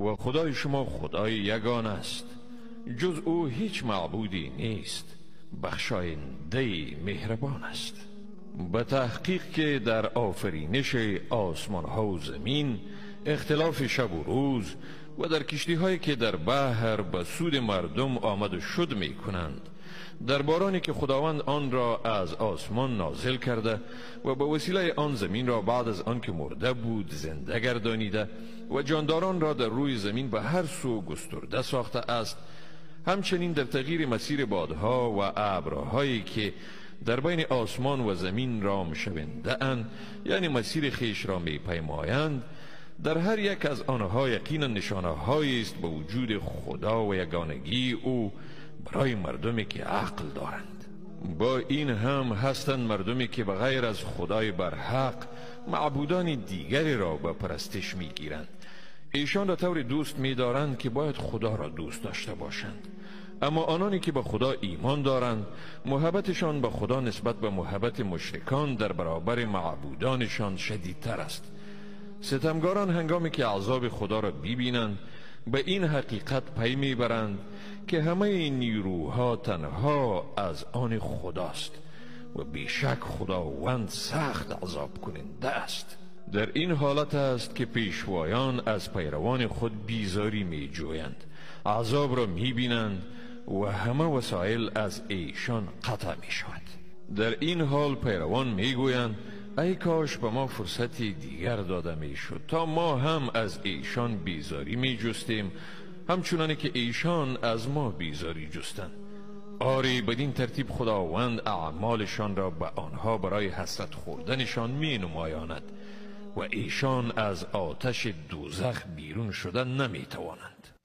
و خدای شما خدای یگان است. جز او هیچ معبودی نیست. بخشاینده مهربان است. به تحقیق که در آفرینش آسمان ها و زمین اختلاف شب و روز و در کشتی هایی که در بحر به سود مردم آمد و شد می کنند در بارانی که خداوند آن را از آسمان نازل کرده و به وسیله آن زمین را بعد از آن که مرده بود زنده گردانیده و جانداران را در روی زمین به هر سو گسترده ساخته است همچنین در تغییر مسیر بادها و ابرهایی که در بین آسمان و زمین را مشونده اند یعنی مسیر خیش را می پیمایند در هر یک از آنها یقینا نشانه است به وجود خدا و یگانگی او برای مردمی که عقل دارند. با این هم هستند مردمی که به غیر از خدای برحق معبودان دیگری را به پرستش می گیرند ایشان را طور دوست می دارند که باید خدا را دوست داشته باشند. اما آنانی که به خدا ایمان دارند محبتشان به خدا نسبت به محبت مشرکان در برابر معبودانشان شدیدتر است. ستمگاران هنگامی که عذاب خدا را ببینند به این حقیقت پی می‌برند که همه نیروها تنها از آن خداست و بیشک خداوند سخت عذاب کننده است. در این حالت است که پیشوایان از پیروان خود بیزاری می جویند عذاب را می بینند و همه وسایل از ایشان قطع می شود در این حال پیروان می گویند ای کاش به ما فرصتی دیگر داده می شد تا ما هم از ایشان بیزاری می جستیم همچنانه که ایشان از ما بیزاری جستند. آری بدین ترتیب خداوند اعمالشان را به آنها برای حسرت خوردنشان می نمایاند و ایشان از آتش دوزخ بیرون شدن نمی توانند